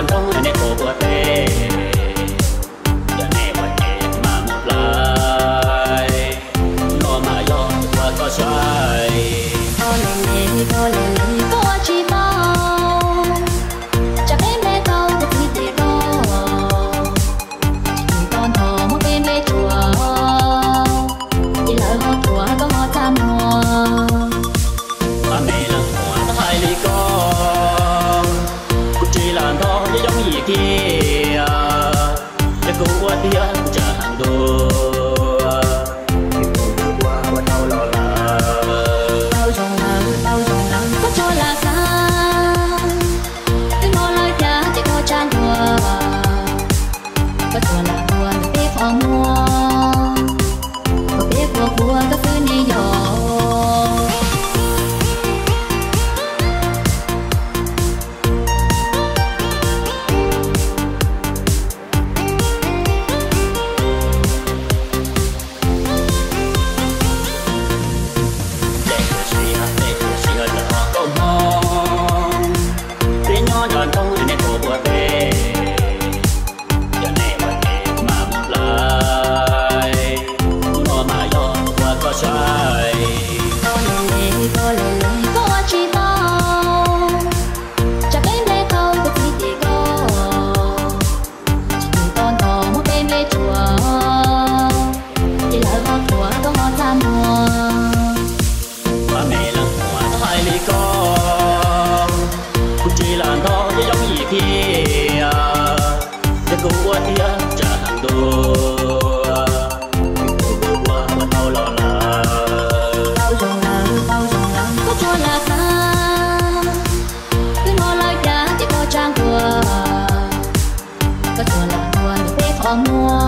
qua đông này cô qua tê giờ này qua tê mà một lại lo mà lo qua có sai помочь. sunshine. cứ mò lại đá tiếp mò trang vừa có chùa là buồn biết họ mua.